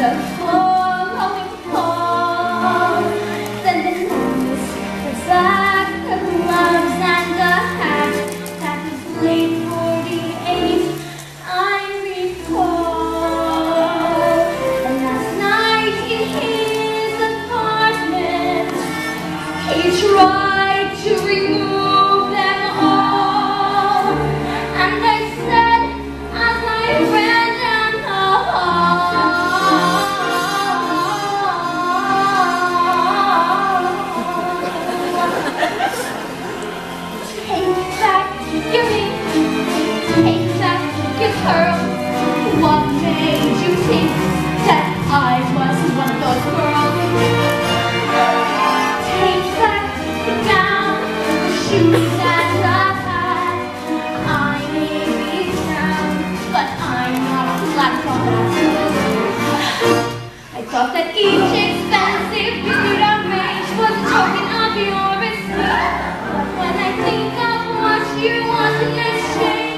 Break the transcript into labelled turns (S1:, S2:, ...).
S1: 네. that expensive. Token of your. But when I think of what you want in exchange.